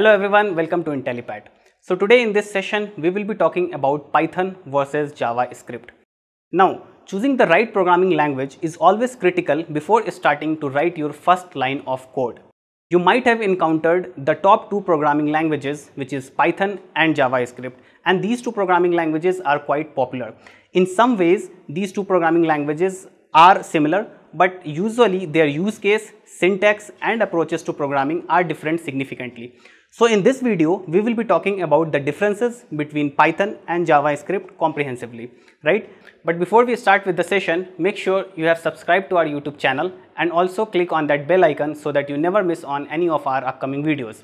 Hello everyone, welcome to Intellipaat. So today in this session, we will be talking about Python versus JavaScript. Now, choosing the right programming language is always critical before starting to write your first line of code. You might have encountered the top two programming languages which is Python and JavaScript and these two programming languages are quite popular. In some ways, these two programming languages are similar but usually their use case, syntax and approaches to programming are different significantly. So in this video, we will be talking about the differences between Python and JavaScript comprehensively, right? But before we start with the session, make sure you have subscribed to our YouTube channel and also click on that bell icon so that you never miss on any of our upcoming videos.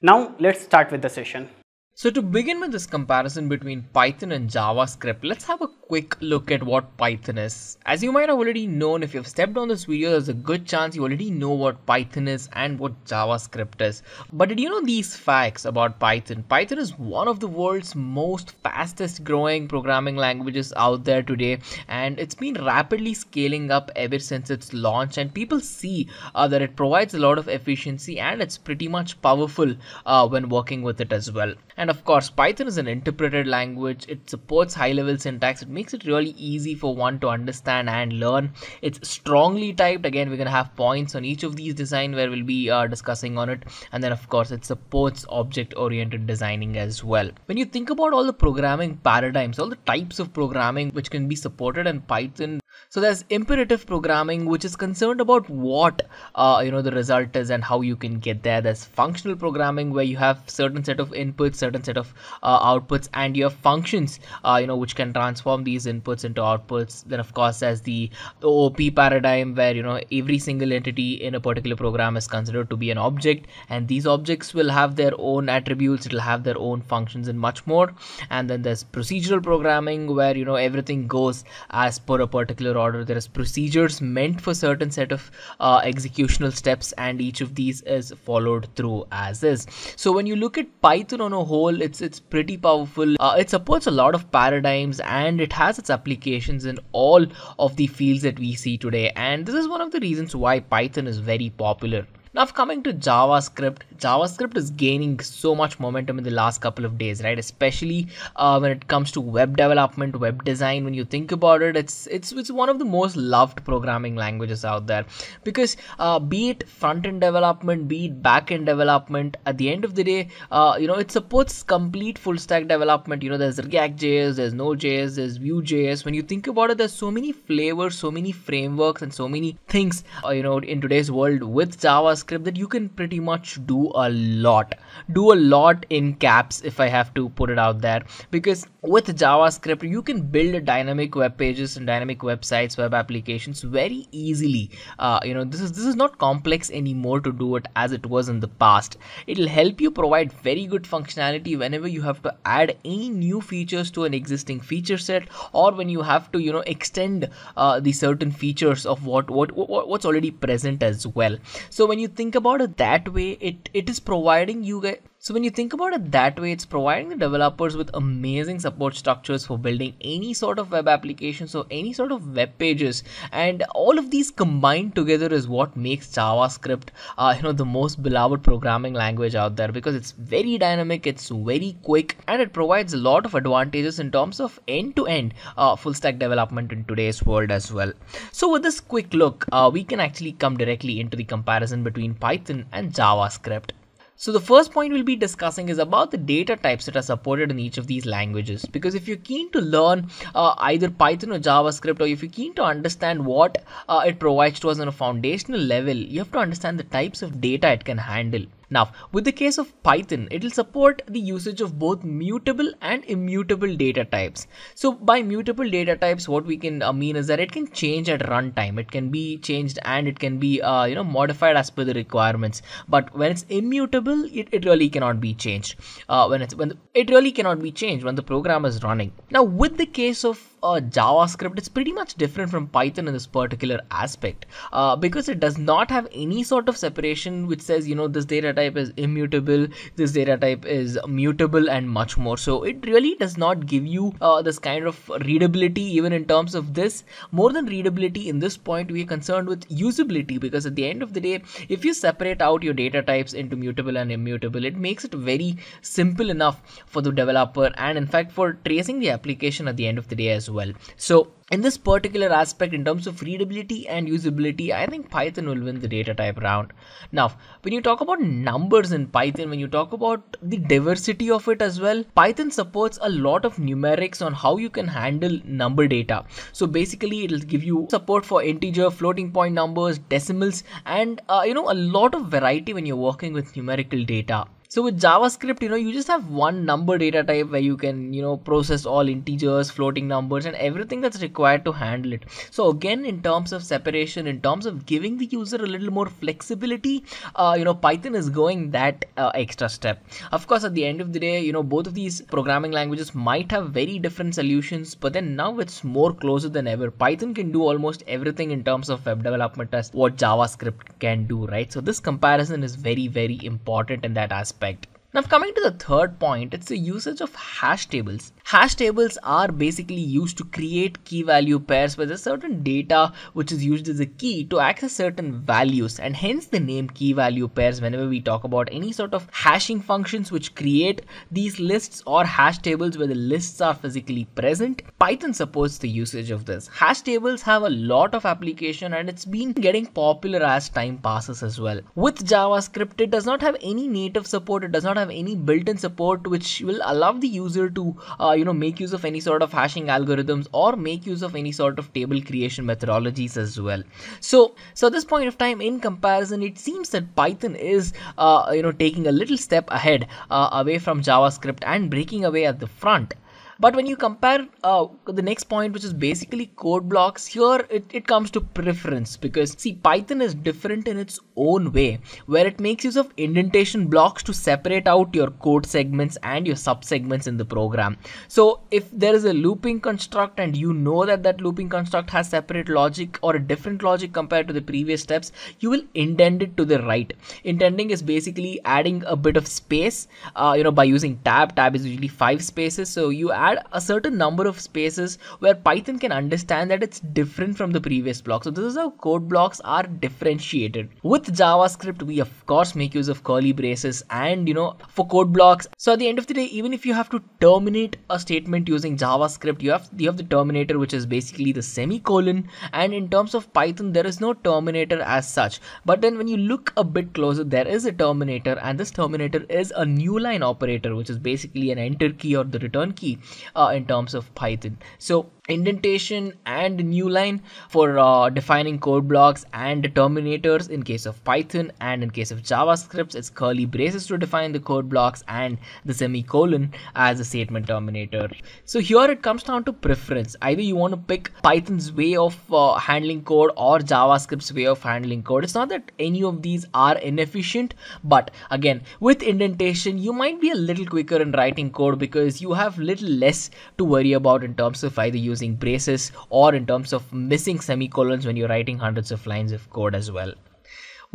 Now let's start with the session. So to begin with this comparison between Python and JavaScript, let's have a quick look at what Python is. As you might have already known, if you've stepped on this video, there's a good chance you already know what Python is and what JavaScript is. But did you know these facts about Python? Python is one of the world's most fastest growing programming languages out there today and it's been rapidly scaling up ever since its launch and people see uh, that it provides a lot of efficiency and it's pretty much powerful uh, when working with it as well. Of course, Python is an interpreted language. It supports high level syntax. It makes it really easy for one to understand and learn. It's strongly typed. Again, we're going to have points on each of these design where we'll be uh, discussing on it. And then of course, it supports object oriented designing as well. When you think about all the programming paradigms, all the types of programming which can be supported in Python, so there's imperative programming, which is concerned about what uh, you know the result is and how you can get there. There's functional programming where you have certain set of inputs, certain set of uh, outputs, and you have functions, uh, you know, which can transform these inputs into outputs. Then of course there's the OOP paradigm where you know every single entity in a particular program is considered to be an object, and these objects will have their own attributes, it'll have their own functions and much more. And then there's procedural programming where you know everything goes as per a particular particular order. There is procedures meant for certain set of uh, executional steps and each of these is followed through as is. So when you look at python on a whole it's it's pretty powerful. Uh, it supports a lot of paradigms and it has its applications in all of the fields that we see today. And this is one of the reasons why python is very popular now coming to JavaScript, JavaScript is gaining so much momentum in the last couple of days, right? Especially uh, when it comes to web development, web design. When you think about it, it's it's it's one of the most loved programming languages out there because uh, be it front end development, be it back end development, at the end of the day, uh, you know, it supports complete full stack development. You know, there's React.js, there's Node.js, there's Vue.js. When you think about it, there's so many flavors, so many frameworks, and so many things, uh, you know, in today's world with JavaScript JavaScript that you can pretty much do a lot. Do a lot in caps if I have to put it out there because with JavaScript you can build dynamic web pages and dynamic websites, web applications very easily. Uh, you know this is this is not complex anymore to do it as it was in the past. It'll help you provide very good functionality whenever you have to add any new features to an existing feature set or when you have to you know extend uh, the certain features of what, what what what's already present as well. So when you think about it that way it it is providing you guys so when you think about it that way, it's providing the developers with amazing support structures for building any sort of web applications or any sort of web pages. And all of these combined together is what makes JavaScript, uh, you know, the most beloved programming language out there because it's very dynamic, it's very quick, and it provides a lot of advantages in terms of end-to-end uh, full stack development in today's world as well. So with this quick look, uh, we can actually come directly into the comparison between Python and JavaScript. So the first point we'll be discussing is about the data types that are supported in each of these languages. Because if you're keen to learn uh, either Python or JavaScript, or if you're keen to understand what uh, it provides to us on a foundational level, you have to understand the types of data it can handle. Now, with the case of Python, it will support the usage of both mutable and immutable data types. So by mutable data types, what we can uh, mean is that it can change at runtime. It can be changed and it can be, uh, you know, modified as per the requirements. But when it's immutable, it, it really cannot be changed. Uh, when it's when the, it really cannot be changed when the program is running. Now, with the case of uh, JavaScript, it's pretty much different from Python in this particular aspect uh, because it does not have any sort of separation which says, you know, this data type is immutable, this data type is mutable, and much more. So it really does not give you uh, this kind of readability even in terms of this. More than readability, in this point, we are concerned with usability because at the end of the day, if you separate out your data types into mutable and immutable, it makes it very simple enough for the developer and in fact for tracing the application at the end of the day as well. So in this particular aspect in terms of readability and usability i think python will win the data type round. Now when you talk about numbers in python when you talk about the diversity of it as well python supports a lot of numerics on how you can handle number data. So basically it'll give you support for integer floating point numbers decimals and uh, you know a lot of variety when you're working with numerical data so with JavaScript, you know, you just have one number data type where you can, you know, process all integers, floating numbers and everything that's required to handle it. So again, in terms of separation, in terms of giving the user a little more flexibility, uh, you know, Python is going that uh, extra step. Of course, at the end of the day, you know, both of these programming languages might have very different solutions, but then now it's more closer than ever. Python can do almost everything in terms of web development as what JavaScript can do, right? So this comparison is very, very important in that aspect Now coming to the third point, it's the usage of hash tables. Hash tables are basically used to create key value pairs where there's certain data which is used as a key to access certain values and hence the name key value pairs whenever we talk about any sort of hashing functions which create these lists or hash tables where the lists are physically present. Python supports the usage of this. Hash tables have a lot of application and it's been getting popular as time passes as well. With JavaScript, it does not have any native support. It does not have any built-in support which will allow the user to uh, you know make use of any sort of hashing algorithms or make use of any sort of table creation methodologies as well. So so at this point of time in comparison it seems that python is uh, you know taking a little step ahead uh, away from javascript and breaking away at the front but when you compare uh, the next point, which is basically code blocks, here it, it comes to preference because see, Python is different in its own way, where it makes use of indentation blocks to separate out your code segments and your subsegments in the program. So if there is a looping construct and you know that that looping construct has separate logic or a different logic compared to the previous steps, you will indent it to the right. Indenting is basically adding a bit of space, uh, you know, by using tab. Tab is usually five spaces, so you add add a certain number of spaces where Python can understand that it's different from the previous block. So this is how code blocks are differentiated. With JavaScript, we of course make use of curly braces and you know for code blocks. So at the end of the day, even if you have to terminate a statement using JavaScript, you have you have the terminator, which is basically the semicolon. And in terms of Python, there is no terminator as such. But then when you look a bit closer, there is a terminator, and this terminator is a new line operator, which is basically an enter key or the return key uh, in terms of Python. So indentation and new line for uh, defining code blocks and terminators in case of Python and in case of JavaScript it's curly braces to define the code blocks and the semicolon as a statement terminator. So here it comes down to preference either you want to pick Python's way of uh, handling code or JavaScript's way of handling code. It's not that any of these are inefficient but again with indentation you might be a little quicker in writing code because you have little less to worry about in terms of either using using braces or in terms of missing semicolons when you're writing hundreds of lines of code as well.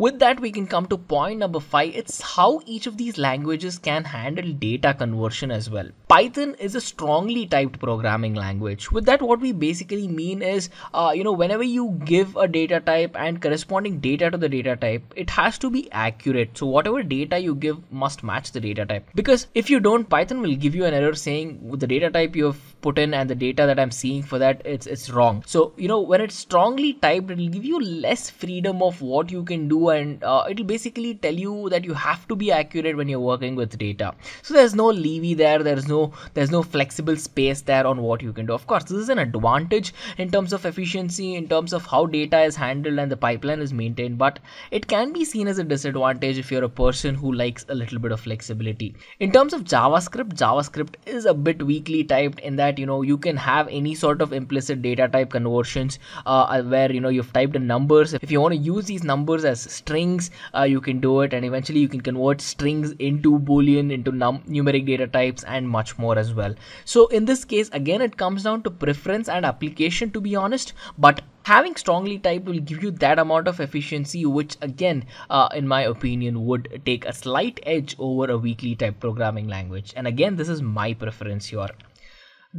With that, we can come to point number five. It's how each of these languages can handle data conversion as well. Python is a strongly typed programming language. With that, what we basically mean is, uh, you know, whenever you give a data type and corresponding data to the data type, it has to be accurate. So whatever data you give must match the data type. Because if you don't, Python will give you an error saying the data type you have put in and the data that I'm seeing for that, it's it's wrong. So you know, when it's strongly typed, it'll give you less freedom of what you can do and uh, it'll basically tell you that you have to be accurate when you're working with data. So there's no levy there there's no there's no flexible space there on what you can do. Of course this is an advantage in terms of efficiency in terms of how data is handled and the pipeline is maintained but it can be seen as a disadvantage if you're a person who likes a little bit of flexibility. In terms of javascript javascript is a bit weakly typed in that you know you can have any sort of implicit data type conversions uh, where you know you've typed in numbers. If you want to use these numbers as strings uh, you can do it and eventually you can convert strings into boolean into num- numeric data types and much more as well. So in this case again it comes down to preference and application to be honest but having strongly typed will give you that amount of efficiency which again uh, in my opinion would take a slight edge over a weakly typed programming language. And again this is my preference here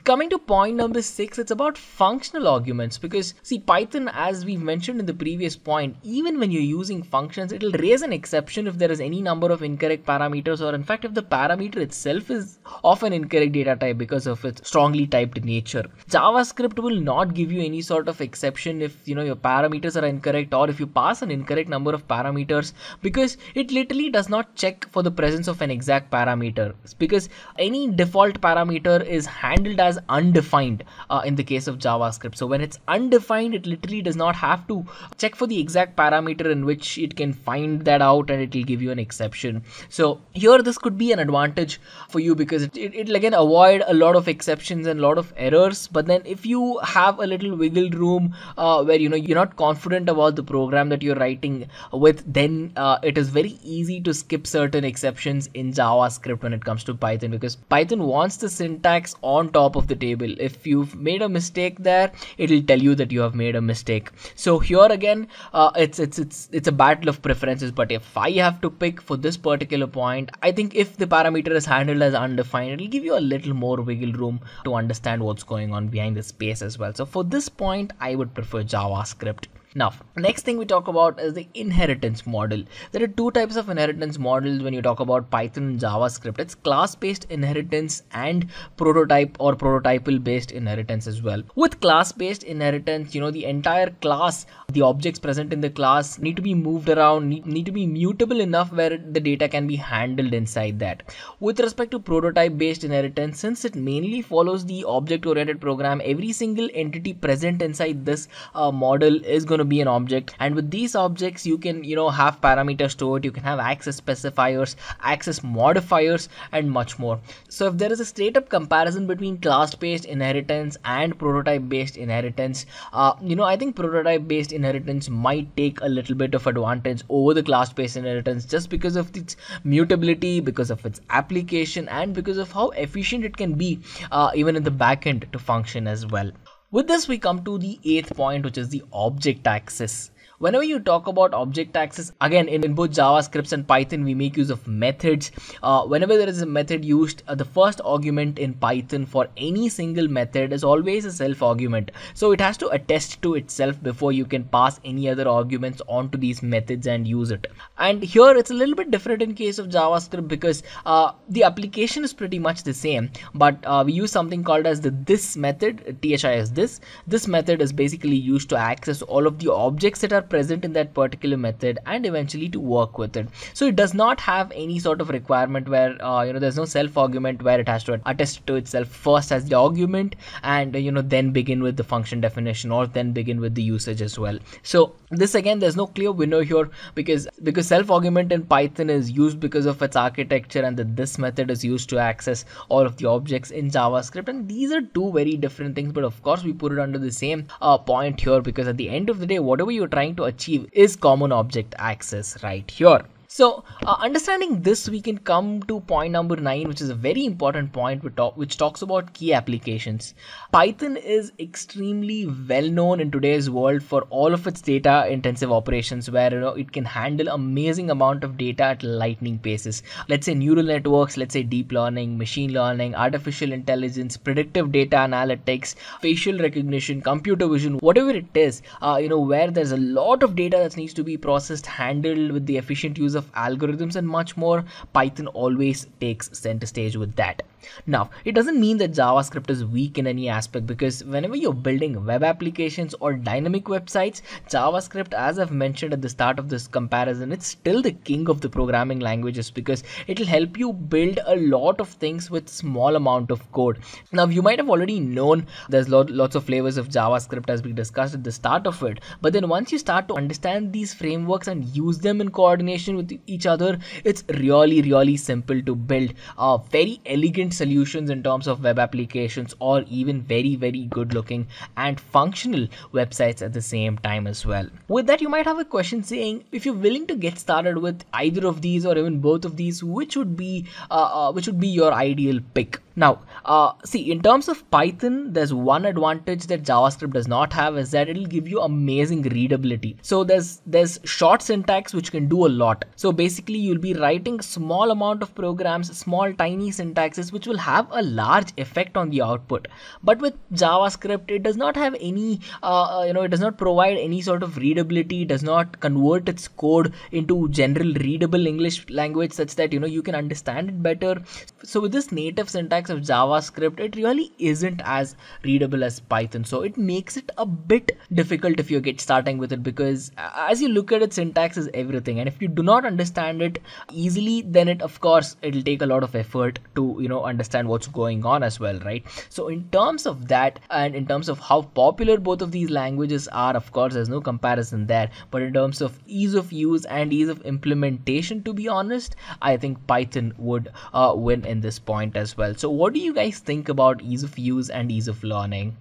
Coming to point number six, it's about functional arguments because see Python, as we've mentioned in the previous point, even when you're using functions, it'll raise an exception if there is any number of incorrect parameters or in fact if the parameter itself is of an incorrect data type because of its strongly typed nature. JavaScript will not give you any sort of exception if you know your parameters are incorrect or if you pass an incorrect number of parameters because it literally does not check for the presence of an exact parameter because any default parameter is handled as undefined uh, in the case of JavaScript. So when it's undefined, it literally does not have to check for the exact parameter in which it can find that out and it will give you an exception. So here this could be an advantage for you because it, it, will again avoid a lot of exceptions and a lot of errors. But then if you have a little wiggle room uh, where you know you're not confident about the program that you're writing with, then uh, it is very easy to skip certain exceptions in JavaScript when it comes to Python because Python wants the syntax on top top of the table. If you've made a mistake there it'll tell you that you have made a mistake. So here again uh, it's it's it's it's a battle of preferences but if i have to pick for this particular point i think if the parameter is handled as undefined it'll give you a little more wiggle room to understand what's going on behind the space as well. So for this point i would prefer javascript now, next thing we talk about is the inheritance model. There are two types of inheritance models when you talk about Python and JavaScript. It's class-based inheritance and prototype or prototypal based inheritance as well. With class-based inheritance, you know, the entire class, the objects present in the class need to be moved around, need, need to be mutable enough where the data can be handled inside that. With respect to prototype based inheritance, since it mainly follows the object-oriented program, every single entity present inside this uh, model is going to be an object. And with these objects you can you know have parameters stored you can have access specifiers access modifiers and much more. So if there is a straight up comparison between class based inheritance and prototype based inheritance uh, you know i think prototype based inheritance might take a little bit of advantage over the class based inheritance just because of its mutability because of its application and because of how efficient it can be uh, even in the backend to function as well with this, we come to the eighth point, which is the object access. Whenever you talk about object access, again, in, in both JavaScript and Python, we make use of methods. Uh, whenever there is a method used, uh, the first argument in Python for any single method is always a self argument. So it has to attest to itself before you can pass any other arguments onto these methods and use it. And here it's a little bit different in case of JavaScript because uh, the application is pretty much the same, but uh, we use something called as the this method, THIS this. This method is basically used to access all of the objects that are present in that particular method and eventually to work with it. So it does not have any sort of requirement where uh, you know there's no self argument where it has to attest to itself first as the argument and you know then begin with the function definition or then begin with the usage as well. So this again there's no clear winner here because because self argument in python is used because of its architecture and that this method is used to access all of the objects in javascript. And these are two very different things but of course we put it under the same uh, point here because at the end of the day whatever you're trying to achieve is common object access right here so, uh, understanding this, we can come to point number nine, which is a very important point which talks about key applications. Python is extremely well known in today's world for all of its data intensive operations, where you know it can handle amazing amount of data at lightning paces. Let's say neural networks, let's say deep learning, machine learning, artificial intelligence, predictive data analytics, facial recognition, computer vision, whatever it is, uh, you know, where there's a lot of data that needs to be processed, handled with the efficient use of of algorithms and much more, Python always takes center stage with that. Now, it doesn't mean that JavaScript is weak in any aspect because whenever you're building web applications or dynamic websites, JavaScript, as I've mentioned at the start of this comparison, it's still the king of the programming languages because it'll help you build a lot of things with small amount of code. Now, you might have already known there's lot, lots of flavors of JavaScript as we discussed at the start of it, but then once you start to understand these frameworks and use them in coordination with each other, it's really, really simple to build uh, very elegant solutions in terms of web applications or even very, very good looking and functional websites at the same time as well. With that, you might have a question saying if you're willing to get started with either of these or even both of these, which would be uh, uh, which would be your ideal pick? Now, uh, see, in terms of Python, there's one advantage that JavaScript does not have is that it'll give you amazing readability. So there's there's short syntax which can do a lot. So basically, you'll be writing small amount of programs, small tiny syntaxes, which will have a large effect on the output. But with JavaScript, it does not have any, uh, uh you know, it does not provide any sort of readability. It does not convert its code into general readable English language such that you know you can understand it better. So with this native syntax syntax of JavaScript, it really isn't as readable as Python. So it makes it a bit difficult if you get starting with it because as you look at it, syntax is everything. And if you do not understand it easily, then it of course it'll take a lot of effort to you know understand what's going on as well, right? So in terms of that, and in terms of how popular both of these languages are, of course, there's no comparison there. But in terms of ease of use and ease of implementation, to be honest, I think Python would uh, win in this point as well. So what do you guys think about ease of use and ease of learning?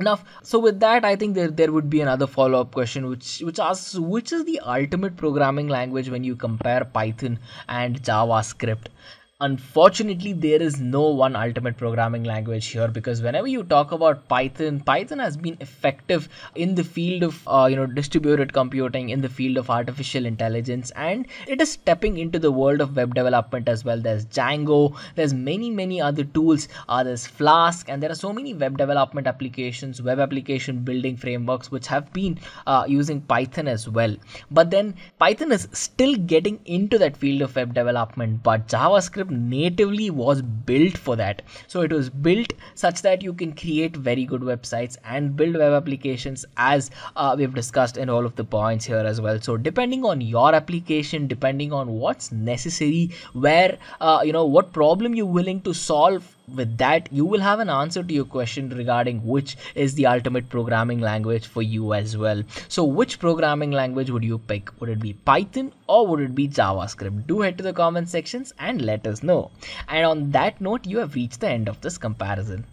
enough so with that i think there, there would be another follow-up question which which asks which is the ultimate programming language when you compare python and javascript unfortunately there is no one ultimate programming language here because whenever you talk about python python has been effective in the field of uh, you know distributed computing in the field of artificial intelligence and it is stepping into the world of web development as well. There's django there's many many other tools. Uh, there's flask and there are so many web development applications web application building frameworks which have been uh, using python as well. But then python is still getting into that field of web development but javascript natively was built for that. So it was built such that you can create very good websites and build web applications as uh, we've discussed in all of the points here as well. So depending on your application, depending on what's necessary, where, uh, you know, what problem you're willing to solve with that you will have an answer to your question regarding which is the ultimate programming language for you as well. So which programming language would you pick? Would it be python or would it be javascript? Do head to the comment sections and let us know. And on that note you have reached the end of this comparison